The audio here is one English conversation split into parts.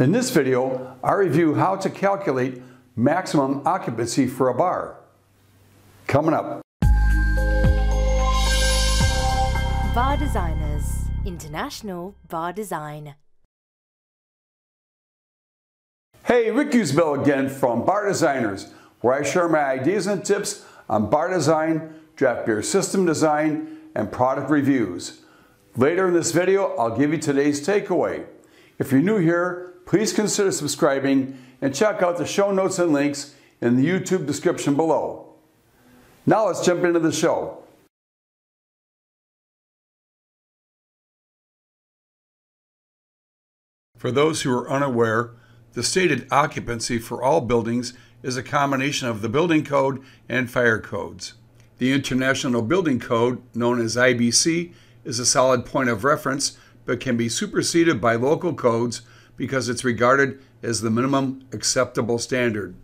In this video, I review how to calculate maximum occupancy for a bar. Coming up. Bar Designers International Bar Design. Hey, Rick Usbell again from Bar Designers, where I share my ideas and tips on bar design, draft beer system design, and product reviews. Later in this video, I'll give you today's takeaway. If you're new here, please consider subscribing and check out the show notes and links in the YouTube description below. Now let's jump into the show. For those who are unaware, the stated occupancy for all buildings is a combination of the building code and fire codes. The International Building Code, known as IBC, is a solid point of reference but can be superseded by local codes because it's regarded as the minimum acceptable standard.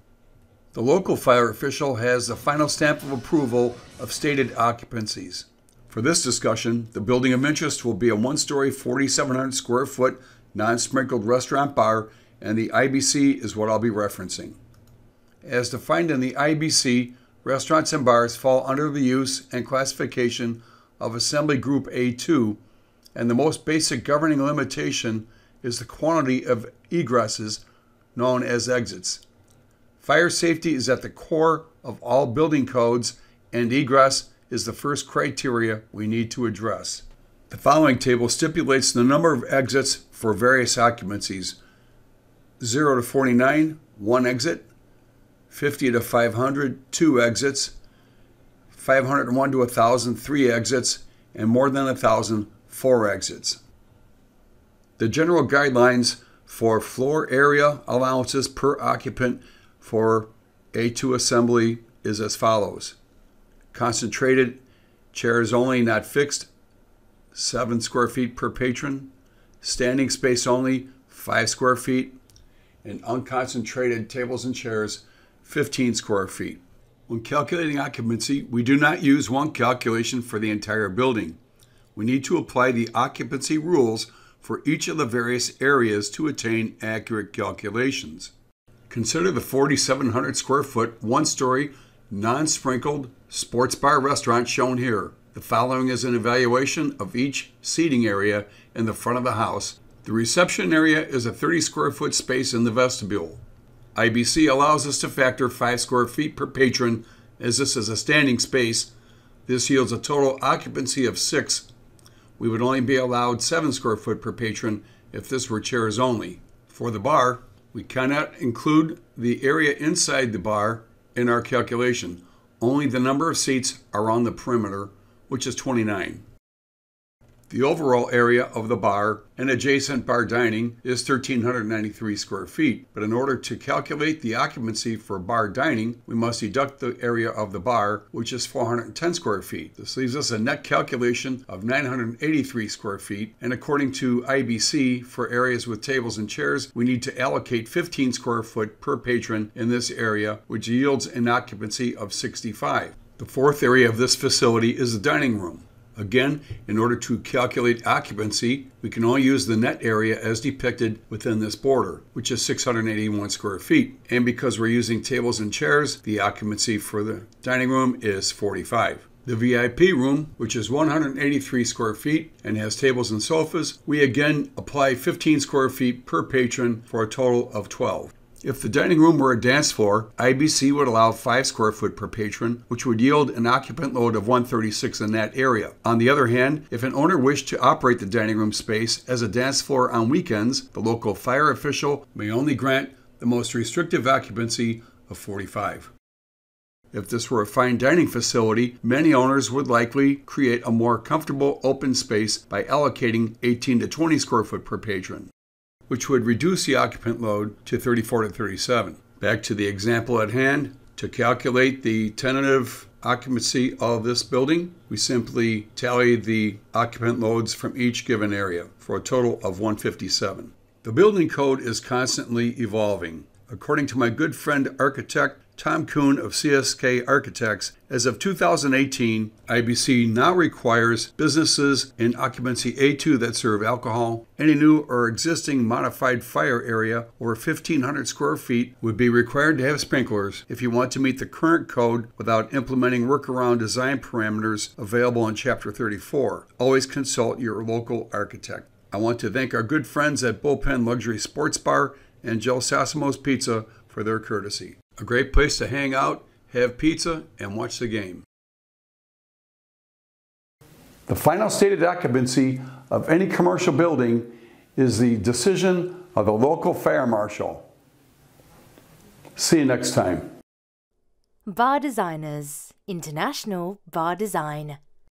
The local fire official has the final stamp of approval of stated occupancies. For this discussion, the building of interest will be a one story, 4,700 square foot non sprinkled restaurant bar, and the IBC is what I'll be referencing. As defined in the IBC, restaurants and bars fall under the use and classification of Assembly Group A2, and the most basic governing limitation is the quantity of egresses, known as exits. Fire safety is at the core of all building codes, and egress is the first criteria we need to address. The following table stipulates the number of exits for various occupancies 0 to 49, 1 exit, 50 to 500, 2 exits, 501 to 1,000, 3 exits, and more than 1,000, 4 exits. The general guidelines for floor area allowances per occupant for A2 assembly is as follows. Concentrated, chairs only, not fixed, 7 square feet per patron. Standing space only, 5 square feet. And unconcentrated tables and chairs, 15 square feet. When calculating occupancy, we do not use one calculation for the entire building. We need to apply the occupancy rules for each of the various areas to attain accurate calculations. Consider the 4,700 square foot, one story, non sprinkled sports bar restaurant shown here. The following is an evaluation of each seating area in the front of the house. The reception area is a 30 square foot space in the vestibule. IBC allows us to factor 5 square feet per patron as this is a standing space. This yields a total occupancy of 6. We would only be allowed 7 square foot per patron if this were chairs only. For the bar, we cannot include the area inside the bar in our calculation. Only the number of seats around the perimeter, which is 29. The overall area of the bar and adjacent bar dining is 1,393 square feet, but in order to calculate the occupancy for bar dining, we must deduct the area of the bar, which is 410 square feet. This leaves us a net calculation of 983 square feet, and according to IBC, for areas with tables and chairs, we need to allocate 15 square foot per patron in this area, which yields an occupancy of 65. The fourth area of this facility is the dining room. Again, in order to calculate occupancy, we can only use the net area as depicted within this border, which is 681 square feet. And because we're using tables and chairs, the occupancy for the dining room is 45. The VIP room, which is 183 square feet and has tables and sofas, we again apply 15 square feet per patron for a total of 12. If the dining room were a dance floor, IBC would allow 5 square foot per patron, which would yield an occupant load of 136 in that area. On the other hand, if an owner wished to operate the dining room space as a dance floor on weekends, the local fire official may only grant the most restrictive occupancy of 45. If this were a fine dining facility, many owners would likely create a more comfortable open space by allocating 18 to 20 square foot per patron which would reduce the occupant load to 34 to 37. Back to the example at hand, to calculate the tentative occupancy of this building, we simply tally the occupant loads from each given area for a total of 157. The building code is constantly evolving. According to my good friend architect Tom Kuhn of CSK Architects, as of 2018, IBC now requires businesses in occupancy A2 that serve alcohol. Any new or existing modified fire area over 1,500 square feet would be required to have sprinklers if you want to meet the current code without implementing workaround design parameters available in Chapter 34. Always consult your local architect. I want to thank our good friends at Bullpen Luxury Sports Bar and Joe Sassimo's Pizza for their courtesy. A great place to hang out, have pizza, and watch the game. The final stated occupancy of any commercial building is the decision of the local fire marshal. See you next time. Bar Designers International Bar Design.